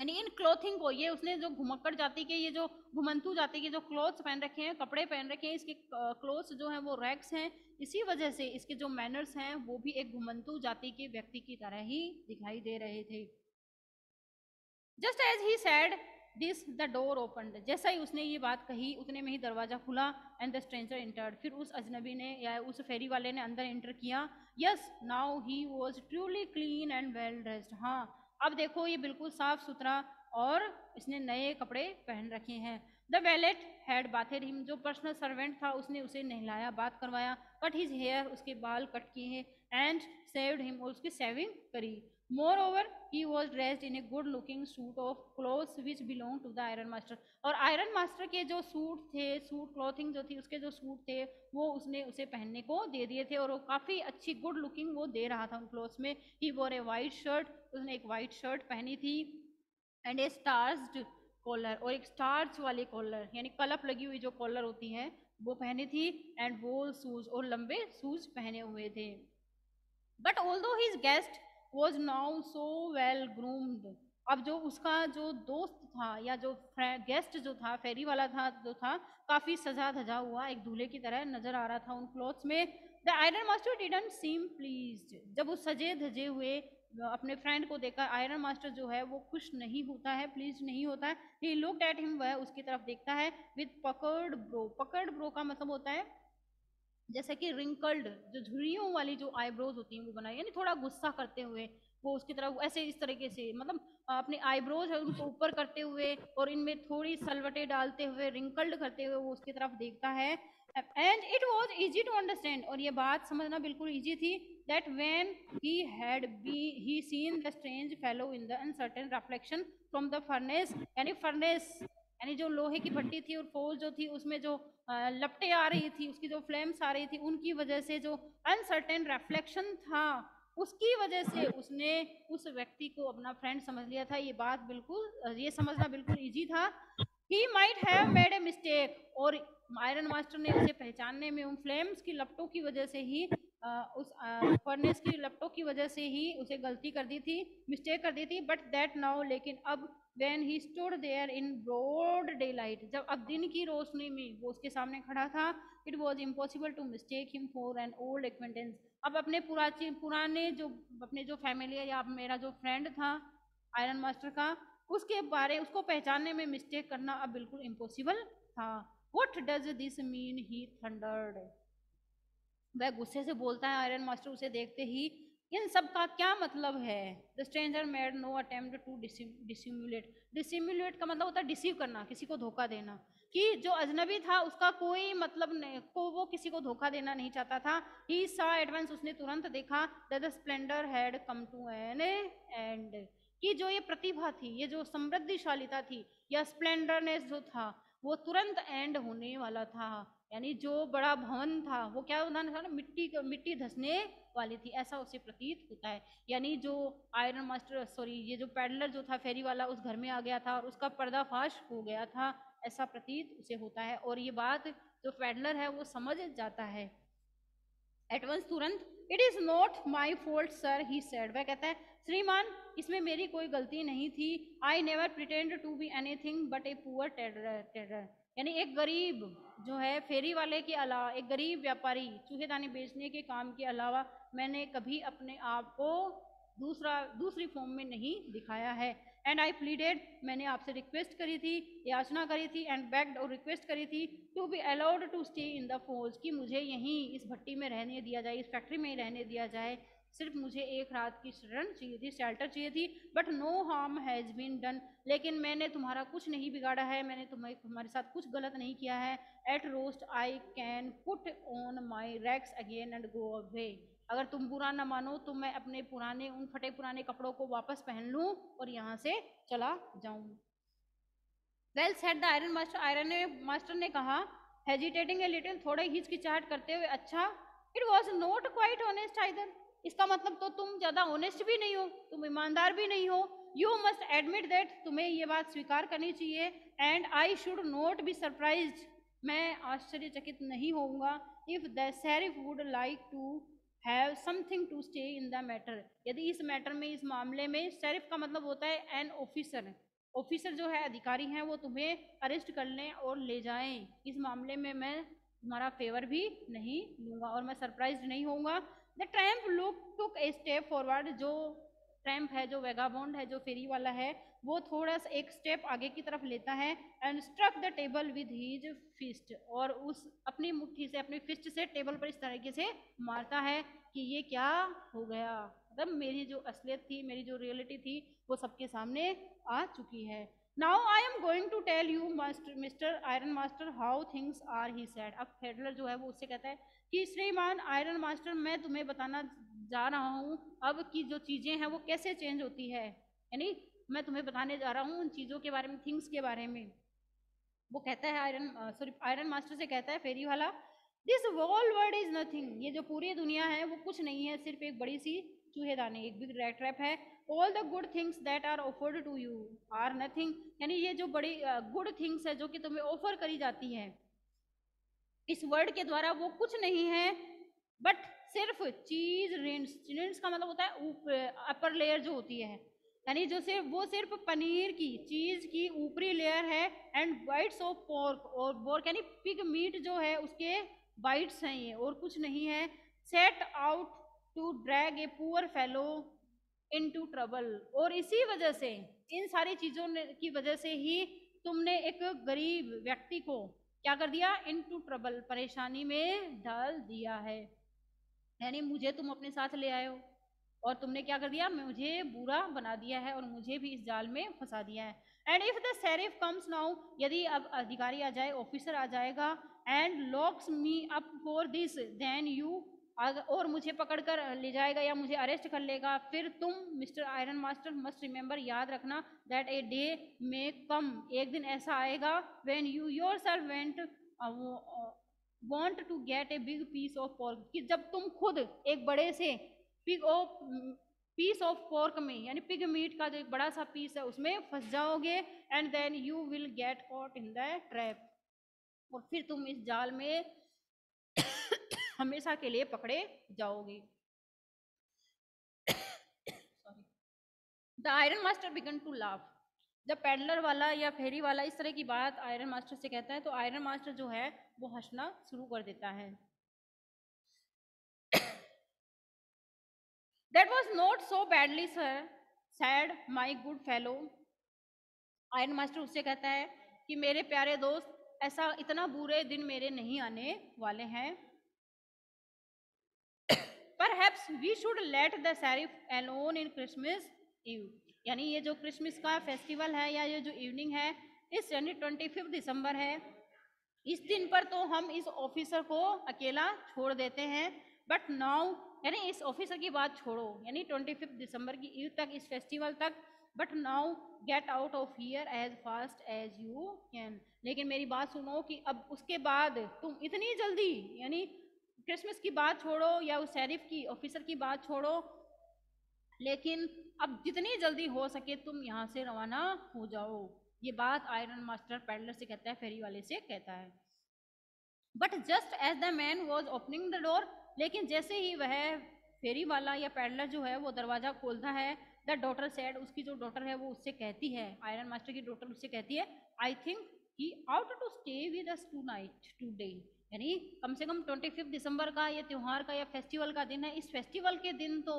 यानी इन क्लोथिंग को, ये उसने जो घुमक्कड़ जाति के, ये जो घुमंतु जाति के जो क्लोथ्स पहन रखे हैं, कपड़े पहन रखे हैं, इसके क्लोथ्स जो हैं वो रैक्स हैं, इसी वजह से इसके जो मैनर्स हैं, वो भी एक घुमंतु जाति के व्यक्ति की तरह ही दिखाई दे रहे थे। Just as he said this the door open जैसा ही उसने ये बात कही, उतने में ही दरवाज़ा खुला एंड द स्ट्रेंजर इंटर्ड फिर उस अजनबी ने या उस फेरी वाले ने अंदर इंटर किया। Yes now he was truly clean and well dressed हाँ अब देखो ये बिल्कुल साफ़ सुथरा और इसने नए कपड़े पहन रखे हैं। The valet had bathed him जो पर्सनल सर्वेंट था, उसने उसे नहलाया, बात करवाया कट हिज हेयर उसके बाल कट किए हैं एंड सेव्ड हिम और उसकी सेविंग करी। Moreover, he was dressed in a good-looking suit of clothes which belonged to the iron master. और आयरन मास्टर के जो सूट थे सूट क्लॉथिंग जो थी उसके जो सूट थे वो उसने उसे पहनने को दे दिए थे और वो काफ़ी अच्छी गुड लुकिंग वो दे रहा था उन क्लोथ्स में ही वोर ए वाइट शर्ट उसने एक वाइट शर्ट पहनी थी एंड ए स्टार्स कॉलर और एक स्टार्च वाली कॉलर यानी कलप लगी हुई जो कॉलर होती है वो पहनी थी एंड वो शूज़ और लंबे शूज़ पहने हुए थे but although his guest was now so well groomed अब जो उसका जो दोस्त था या जो गेस्ट जो था फेरी वाला था, जो था, काफ़ी सजा धजा हुआ, एक दूल्हे की तरह नज़र आ रहा था उन क्लोथ्स में। The iron master didn't seem please जब वो सजे धजे हुए, अपने फ्रेंड को देखकर आयरन मास्टर जो है वो खुश नहीं होता है प्लीज़ नहीं होता है। ही लुक एट हिम वह उसकी तरफ़ देखता है विद पकड़ ब्रो पकड़ ब्रो का मतलब होता है जैसे कि रिंकल्ड जो झुरियों वाली जो आईब्रोज होती हैं, वो बनाई, यानी थोड़ा गुस्सा करते हुए, वो उसकी तरफ़ ऐसे इस तरीके से मतलब अपने आईब्रोज है, उनको ऊपर करते हुए और इनमें थोड़ी सलवटे डालते हुए रिंकल्ड करते हुए वो उसकी तरफ़ देखता है। And it was easy to understand और ये बात समझना बिल्कुल ईजी थी that when he had be he seen the strange fellow in the uncertain reflection from the furnace यानी फर्नेस यानी जो लोहे की भट्टी थी और फोल जो थी उसमें जो लपटे आ रही थी उसकी जो फ्लेम्स आ रही थी उनकी वजह से जो अनसर्टेन रिफ्लेक्शन था उसकी वजह से उसने उस व्यक्ति को अपना फ्रेंड समझ लिया था। ये बात बिल्कुल ये समझना बिल्कुल ईजी था। He might have made a mistake और आयरन मास्टर ने उसे पहचानने में उन फ्लेम्स की लपटों की वजह से ही आ, उस फर्नेस की लपटों की वजह से ही उसे गलती कर दी थी मिस्टेक कर दी थी। बट दैट नाउ लेकिन अब when he stood there in broad daylight. जब अब दिन की रोशनी में वो उसके सामने खड़ा था, it was impossible to mistake him for an old acquaintance. अब अपने पुराने पुराने जो, अपने जो फैमिली या मेरा जो फ्रेंड था आयरन मास्टर का, उसके बारे, उसको पहचानने में मिस्टेक करना अब बिल्कुल इम्पॉसिबल था. What does this mean he thundered वह गुस्से से बोलता है आयरन मास्टर उसे देखते ही इन सब का क्या मतलब है? The stranger made no attempt to dissimulate dissimulate का मतलब होता है डिसीव करना, किसी को धोखा देना। कि जो अजनबी था, उसका कोई मतलब नहीं, को, वो किसी को धोखा देना नहीं चाहता था। ही सा एडवांस उसने तुरंत देखा the splendour had come to an end कि जो ये प्रतिभा थी, ये जो समृद्धिशालिता थी, या स्प्लेंडरनेस जो था, वो तुरंत एंड होने वाला था। यानी जो बड़ा भवन था, वो क्या उदाहरण था ना, मिट्टी मिट्टी धसने वाली थी, ऐसा उसे प्रतीत होता है। यानी जो आयरन मास्टर सॉरी ये जो पैडलर जो था फेरी वाला, उस घर में आ गया था और उसका पर्दाफाश हो गया था, ऐसा प्रतीत उसे होता है। और ये बात जो पैडलर है, वो समझ जाता है। एटवंस तुरंत it is not my fault sir he said वह कहता है, श्रीमान, इसमें मेरी कोई गलती नहीं थी। I never pretend to be anything but a poor trader trader यानी एक गरीब जो है, फेरी वाले के अलावा एक गरीब व्यापारी चूहे दाने बेचने के काम के अलावा मैंने कभी अपने आप को दूसरा, दूसरी फॉर्म में नहीं दिखाया है। एंड आई प्लीडेड मैंने आपसे रिक्वेस्ट करी थी, याचना करी थी एंड बैग्ड और रिक्वेस्ट करी थी to be allowed to stay in the forge कि मुझे यहीं इस भट्टी में रहने दिया जाए, इस फैक्ट्री में ही रहने दिया जाए। सिर्फ़ मुझे एक रात की शरण चाहिए थी शेल्टर चाहिए थी but no harm has been done लेकिन मैंने तुम्हारा कुछ नहीं बिगाड़ा है, मैंने तुम्हें, तुम्हारे साथ कुछ गलत नहीं किया है. At worst I can put on my rags again and go away अगर तुम बुरा ना मानो तो मैं अपने पुराने, उन फटे पुराने कपड़ों को वापस पहन लूँ और यहाँ से चला जाऊँ. Well said the iron master iron master ने कहा हेजिटेटिंग ए लिटिल थोड़ा हिचकिचाहट करते हुए अच्छा it was not quite honest either इसका मतलब तो तुम ज़्यादा ऑनेस्ट भी नहीं हो, तुम ईमानदार भी नहीं हो। यू मस्ट एडमिट दैट तुम्हें ये बात स्वीकार करनी चाहिए। And I should not be surprise मैं आश्चर्यचकित नहीं होऊँगा। If the sheriff would like to have something to stay in the matter यदि इस मैटर में, इस मामले में शेरिफ का मतलब होता है एन ऑफिसर ऑफिसर जो है, अधिकारी हैं, वो तुम्हें अरेस्ट कर लें और ले जाएँ। इस मामले में मैं तुम्हारा फेवर भी नहीं लूँगा और मैं सरप्राइज़ नहीं होऊँगा। The tramp look took a step forward जो ट्रैम्प है, जो वेगाबोंड है, जो फेरी वाला है, वो थोड़ा सा एक स्टेप आगे की तरफ़ लेता है and struck the table with his fist और उस अपनी मुट्ठी से, अपनी फिस्ट से टेबल पर इस तरीके से मारता है कि ये क्या हो गया। मतलब मेरी जो असलियत थी, मेरी जो रियलिटी थी, वो सबके सामने आ चुकी है। Now I am going to tell you master mister iron master how things are he said अब फेडरर जो है, वो उससे कहता है कि श्रीमान आयरन मास्टर मैं तुम्हें बताना जा रहा हूँ अब की जो चीज़ें हैं वो कैसे चेंज होती है। यानी मैं तुम्हें बताने जा रहा हूँ उन चीज़ों के बारे में थिंग्स के बारे में। वो कहता है आयरन सॉरी आयरन मास्टर से कहता है फेरी वाला this whole world is nothing ये जो पूरी दुनिया है वो कुछ नहीं है सिर्फ़ एक बड़ी सी चूहेदानी एक बिग रेड ट्रैप है। All the good things that are offered to you are nothing यानी ये जो बड़ी गुड uh, थिंग्स है जो कि तुम्हें ऑफ़र करी जाती है इस वर्ड के द्वारा वो कुछ नहीं है बट सिर्फ़ चीज़ रिंस रिंस का मतलब होता है ऊपर अपर लेयर जो होती है। यानी जो सिर्फ़, वो सिर्फ़ पनीर की चीज़ की ऊपरी लेयर है एंड बाइट्स ऑफ़ पोर्क और बोर्क यानी पिग मीट जो है, उसके बाइट्स हैं ये और कुछ नहीं है। Set out to drag a poor fellow into trouble और इसी वजह से, इन सारी चीज़ों की वजह से ही तुमने एक गरीब व्यक्ति को क्या कर दिया? इन टू ट्रबल परेशानी में डाल दिया है। यानी मुझे तुम अपने साथ ले आए हो। और तुमने क्या कर दिया? मुझे बुरा बना दिया है और मुझे भी इस जाल में फंसा दिया है। And if the sheriff comes now यदि अब अधिकारी आ जाए ऑफिसर आ जाएगा and locks me up for this then you और मुझे पकड़कर ले जाएगा या मुझे अरेस्ट कर लेगा, फिर तुम, mister iron master must remember याद रखना दैट ए डे में कम एक दिन ऐसा आएगा when you yourself went want to get a big piece of pork कि जब तुम खुद एक बड़े से pig of piece of pork में, यानी पिग मीट का जो एक बड़ा सा पीस है, उसमें फंस जाओगे and then you will get caught in the trap और फिर तुम इस जाल में हमेशा के लिए पकड़े जाओगे। The iron master began to laugh जब पैडलर वाला या फेरी वाला इस तरह की बात आयरन मास्टर से कहता है तो आयरन मास्टर जो है, वो हंसना शुरू कर देता है। That was not so badly sir said my good fellow iron master उससे कहता है कि मेरे प्यारे दोस्त, ऐसा इतना बुरे दिन मेरे नहीं आने वाले हैं। Perhaps we should let the sheriff alone in Christmas Eve यानी ये जो क्रिसमस का फेस्टिवल है या ये जो इवनिंग है, इस यानी ट्वेंटी फिफ्थ दिसंबर है। इस दिन पर तो हम इस ऑफिसर को अकेला छोड़ देते हैं। बट नाउ यानी इस ऑफिसर की बात छोड़ो। यानी ट्वेंटी फिफ्थ दिसंबर की ईद तक, इस फेस्टिवल तक। But now get out of here as fast as you can लेकिन मेरी बात सुनो कि अब उसके बाद तुम इतनी जल्दी, यानी क्रिसमस की बात छोड़ो या उस शरीफ की ऑफिसर की बात छोड़ो, लेकिन अब जितनी जल्दी हो सके तुम यहाँ से रवाना हो जाओ। ये बात आयरन मास्टर पैडलर से कहता है फेरी वाले से कहता है। But just as the man was opening the door लेकिन जैसे ही वह फेरी वाला या पैडलर जो है, वो दरवाज़ा खोलता है द डॉटर सेड उसकी जो डॉटर है, वो उससे कहती है आयरन मास्टर की डॉटर उससे कहती है I think he ought to stay with us tonight today यानी कम से कम ट्वेंटी फिफ्थ दिसंबर का या त्यौहार का या फेस्टिवल का दिन है। इस फेस्टिवल के दिन तो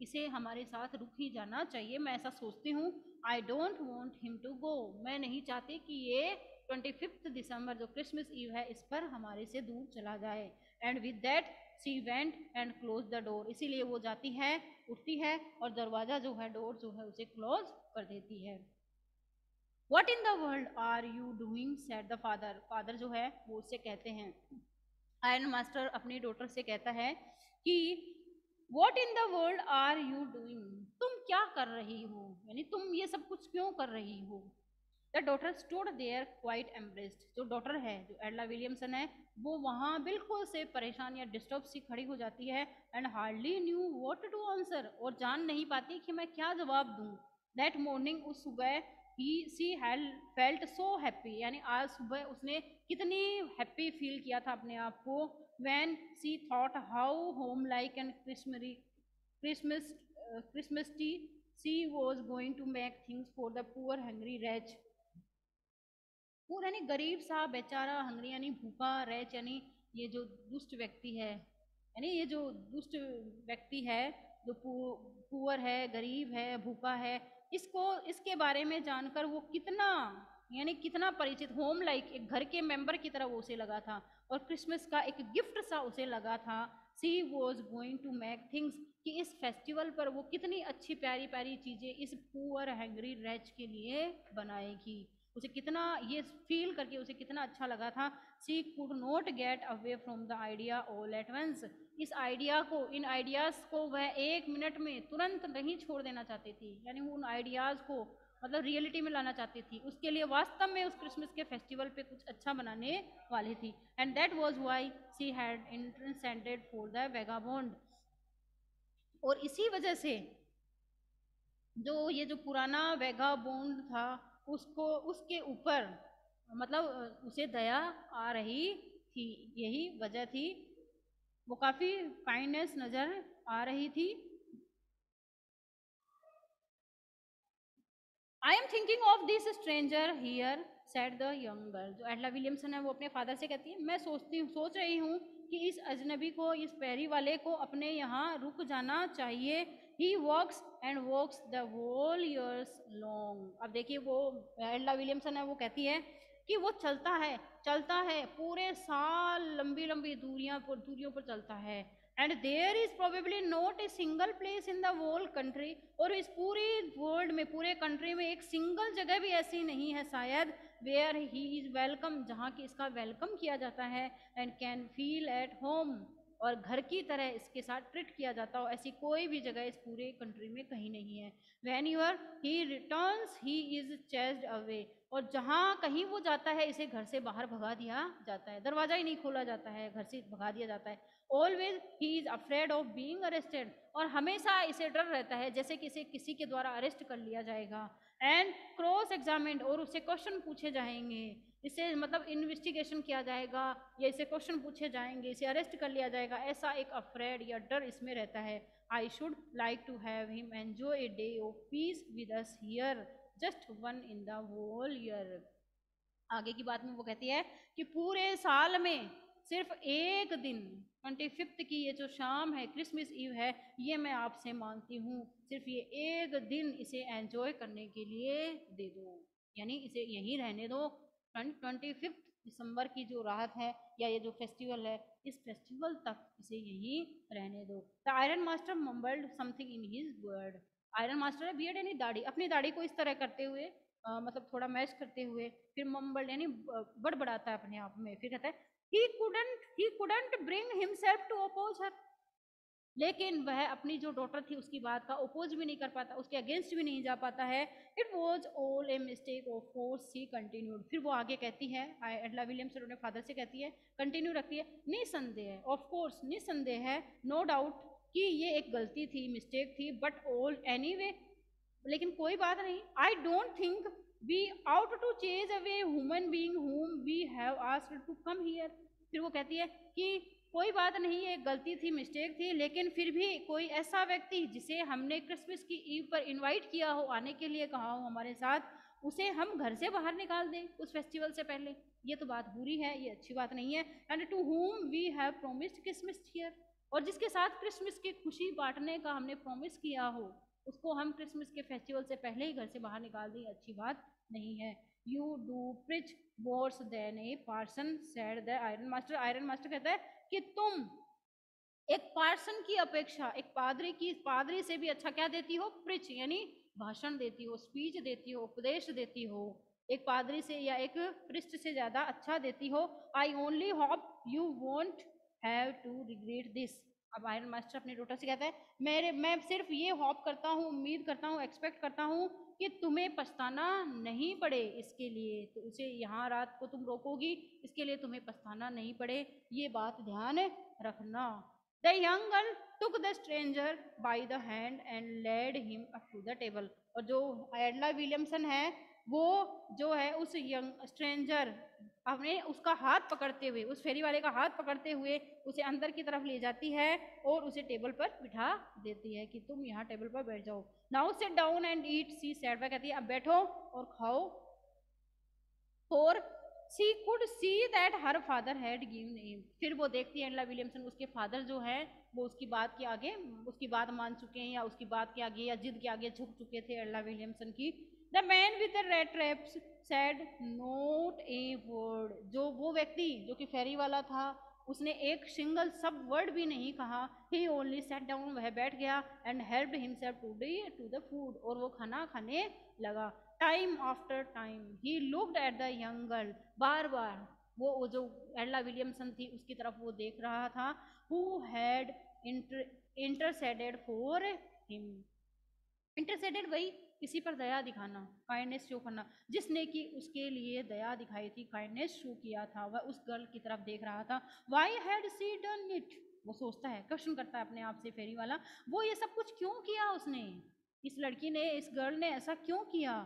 इसे हमारे साथ रुक ही जाना चाहिए। मैं ऐसा सोचती हूँ I don't want him to go मैं नहीं चाहती कि ये ट्वेंटी फिफ्थ दिसंबर, जो क्रिसमस ईव है, इस पर हमारे से दूर चला जाए। And with that she went and close the door इसीलिए वो जाती है, उठती है और दरवाज़ा जो है डोर जो है, उसे क्लोज कर देती है। What in the world are you doing said the father father जो है, वो उससे कहते हैं। आयरन मास्टर अपनी डॉटर से कहता है कि what in the world are you doing तुम क्या कर रही हो? यानी तुम ये सब कुछ क्यों कर रही हो? The daughter stood there quite embarrassed जो डॉटर है, जो एडला विलियमसन है, वो वहाँ बिल्कुल से परेशान या डिस्टर्ब सी खड़ी हो जाती है and hardly knew what to answer और जान नहीं पाती कि मैं क्या जवाब दूँ। दैट मॉर्निंग उस सुबह ही she had felt so happy यानी आज सुबह उसने कितनी हैप्पी फील किया था अपने आप को when she thought how home like and Christmasy Christmas Christmasy she was going to make things for the poor hungry wretch poor यानी गरीब सा, बेचारा हंगरी यानी भूखा रैच यानी ये जो दुष्ट व्यक्ति है, यानी ये जो दुष्ट व्यक्ति है, जो पुअर है, गरीब है, भूखा है इसको, इसके बारे में जानकर वो कितना, यानी कितना परिचित होम लाइक एक घर के मेंबर की तरह वो उसे लगा था। और क्रिसमस का एक गिफ्ट सा उसे लगा था। She was going to make things कि इस फेस्टिवल पर वो कितनी अच्छी प्यारी प्यारी चीज़ें इस पुअर हैंगरी रैच के लिए बनाएगी। उसे कितना, ये फील करके उसे कितना अच्छा लगा था। She could not get away from the idea all at once इस आइडिया को, इन आइडियाज़ को वह एक मिनट में तुरंत नहीं छोड़ देना चाहती थी। यानी उन आइडियाज़ को मतलब रियलिटी में लाना चाहती थी। उसके लिए वास्तव में उस क्रिसमस के फेस्टिवल पे कुछ अच्छा बनाने वाली थी। And that was why she had interceded for the vagabond और इसी वजह से जो ये जो पुराना वेगा बोन्ड था उसको, उसके ऊपर मतलब उसे दया आ रही थी, यही वजह थी। वो काफ़ी काइंडनेस नज़र आ रही थी। I am thinking of this stranger here said the young girl जो एडला विलियमसन है, वो अपने फादर से कहती है, मैं सोचती हूँ, सोच रही हूँ कि इस अजनबी को, इस पैरी वाले को अपने यहाँ रुक जाना चाहिए he walks and walks the whole years long अब देखिए वो, एल्डा विलियमसन है, वो कहती है कि वो चलता है चलता है, पूरे साल लंबी लंबी दूरियाँ पर, दूरियों पर चलता है। And there is probably not a single place in the world country और इस पूरी वर्ल्ड में, पूरे कंट्री में एक सिंगल जगह भी ऐसी नहीं है शायद वेयर ही इज़ वेलकम जहाँ की इसका वेलकम किया जाता है and can feel at home और घर की तरह इसके साथ ट्रीट किया जाता हो, ऐसी कोई भी जगह इस पूरे कंट्री में कहीं नहीं है। When your he returns he is chased away और जहाँ कहीं वो जाता है, इसे घर से बाहर भगा दिया जाता है। दरवाज़ा ही नहीं खोला जाता है, घर से भगा दिया जाता है। Always he is afraid of being arrested और हमेशा इसे डर रहता है, जैसे कि इसे किसी के द्वारा अरेस्ट कर लिया जाएगा। एंड क्रॉस एग्जामिन और उससे क्वेश्चन पूछे जाएँगे। इसे मतलब इन्वेस्टिगेशन किया जाएगा या इसे क्वेश्चन पूछे जाएँगे, इसे अरेस्ट कर लिया जाएगा, ऐसा एक अफ्रेड या डर इसमें रहता है। I should like to have him enjoy a day of peace with us here just one in the whole year आगे की बात में वो कहती है कि पूरे साल में सिर्फ़ एक दिन ट्वेंटी फिफ्थ की ये जो शाम है क्रिसमस ईव है, ये मैं आपसे मांगती हूँ, सिर्फ़ ये एक दिन इसे एंजॉय करने के लिए दे दो। यानी इसे यहीं रहने दो ट्वेंटी फिफ्थ दिसंबर की जो रात है या ये जो फेस्टिवल है इस फेस्टिवल तक इसे यहीं रहने दो। The iron master mumbled something in his word. Iron master है बियड यानी दाढ़ी। अपनी दाढ़ी को इस तरह करते हुए आ, मतलब थोड़ा मैच करते हुए फिर मम्बल्ड यानी बड़बड़ाता है अपने आप में। फिर कहता है he couldn't he couldn't bring himself to oppose her. लेकिन वह अपनी जो डॉटर थी, उसकी बात का अपोज भी नहीं कर पाता, उसके अगेंस्ट भी नहीं जा पाता है। It was all a mistake of course she continued फिर वो आगे कहती है एडला विलियम्स अपने फादर से कहती है कंटिन्यू रखती है। निसंदेह ऑफ़ कोर्स निसंदेह है नो डाउट कि ये एक गलती थी मिस्टेक थी बट ऑल एनी लेकिन कोई बात नहीं। I don't think we ought to chase away human being whom we have asked to come here फिर वो कहती है कि कोई बात नहीं, ये गलती थी मिस्टेक थी, लेकिन फिर भी कोई ऐसा व्यक्ति जिसे हमने क्रिसमस की ईव पर इनवाइट किया हो, आने के लिए कहा हो हमारे साथ, उसे हम घर से बाहर निकाल दें उस फेस्टिवल से पहले। ये तो बात बुरी है, ये अच्छी बात नहीं है। And to whom we have promised Christmas here और जिसके साथ क्रिसमस की खुशी बांटने का हमने प्रोमिस किया हो, उसको हम क्रिसमस के फेस्टिवल से पहले ही घर से बाहर निकाल दें अच्छी बात नहीं है। You do preach worse than a parson said the iron master iron master कहता है कि तुम एक पार्सन की अपेक्षा, एक पादरी की, पादरी से भी अच्छा क्या देती हो? प्रिच, यानी भाषण देती हो स्पीच देती हो, उपदेश देती हो। एक पादरी से या एक पृष्ठ से ज़्यादा अच्छा देती हो। I only hope you won't have to regret this अब आयरन मास्टर अपने डॉटर से कहता है, मेरे, मैं सिर्फ़ ये हॉप करता हूँ, उम्मीद करता हूँ एक्सपेक्ट करता हूँ कि तुम्हें पछताना नहीं पड़े इसके लिए तो उसे यहाँ रात को तुम रोकोगी, इसके लिए तुम्हें पछताना नहीं पड़े। ये बात ध्यान रखना। The young girl took the stranger by the hand and led him up to the table और जो एडला विलियमसन है वो जो है उस यंग स्ट्रेंजर अपने उसका हाथ पकड़ते हुए, उस फेरी वाले का हाथ पकड़ते हुए उसे अंदर की तरफ़ ले जाती है और उसे टेबल पर बिठा देती है कि तुम यहाँ टेबल पर बैठ जाओ। Now sit down and eat she said by कहती है, अब बैठो और खाओ। और she could see that her father had given him फिर वो देखती है एंडला विलियमसन, उसके फादर जो है, वो उसकी बात के आगे, उसकी बात मान चुके हैं या उसकी बात के आगे या जिद के आगे झुक चुके थे एंडला विलियमसन की। The man with the red traps said not a word जो वो व्यक्ति, जो कि फेरी वाला था, उसने एक सिंगल सब वर्ड भी नहीं कहा। ही ओनली सेट डाउन वह बैठ गया and help himself to the to the food और वो खाना खाने लगा। Time after time he looked at the young girl बार बार वो जो एडला विलियमसन थी, उसकी तरफ़ वो देख रहा था। Who had interceded for him interceded वही किसी पर दया दिखाना काइंडनेस शो करना। जिसने कि उसके लिए दया दिखाई थी काइंडनेस शो किया था, वह उस गर्ल की तरफ़ देख रहा था। Why had she done it वो सोचता है क्वेश्चन करता है अपने आप से फेरी वाला। वो ये सब कुछ क्यों किया उसने? इस लड़की ने, इस गर्ल ने ऐसा क्यों किया?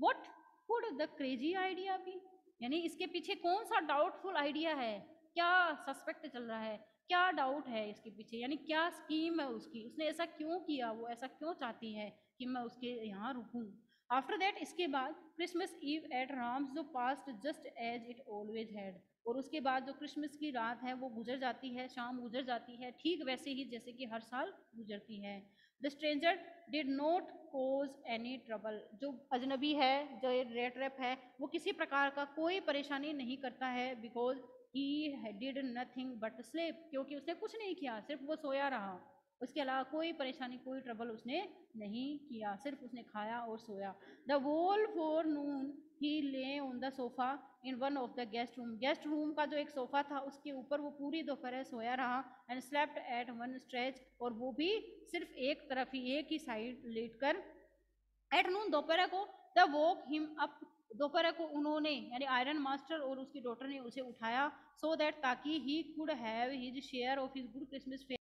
What could the crazy idea भी यानी इसके पीछे कौन सा डाउटफुल आइडिया है? क्या सस्पेक्ट चल रहा है? क्या डाउट है इसके पीछे? यानी क्या स्कीम है उसकी? उसने ऐसा क्यों किया? वो ऐसा क्यों चाहती है? कि मैं उसके यहाँ रुकूँ। आफ्टर दैट इसके बाद Christmas Eve at Ramsjo passed just as it always had और उसके बाद जो क्रिसमस की रात है, वो गुजर जाती है, शाम गुजर जाती है, ठीक वैसे ही जैसे कि हर साल गुजरती है। The stranger did not cause any trouble जो अजनबी है, जो रेट रेप है, वो किसी प्रकार का कोई परेशानी नहीं करता है because he did nothing but sleep क्योंकि उसने कुछ नहीं किया, सिर्फ़ वो सोया रहा। उसके अलावा कोई परेशानी, कोई ट्रबल उसने नहीं किया, सिर्फ़ उसने खाया और सोया। The wall forenoon he lay on the sofa in one of the guest room guest room का जो एक सोफा था, उसके ऊपर वो पूरी दोपहर सोया रहा and slept at one stretch और वो भी सिर्फ़ एक तरफ़ ही, एक ही साइड लेट कर एट नून दोपहर को द वोक हिम अप दोपहर को उन्होंने, यानी आयरन मास्टर और उसकी डॉटर ने उसे उठाया सो so दैट ताकि he could have his share of his good Christmas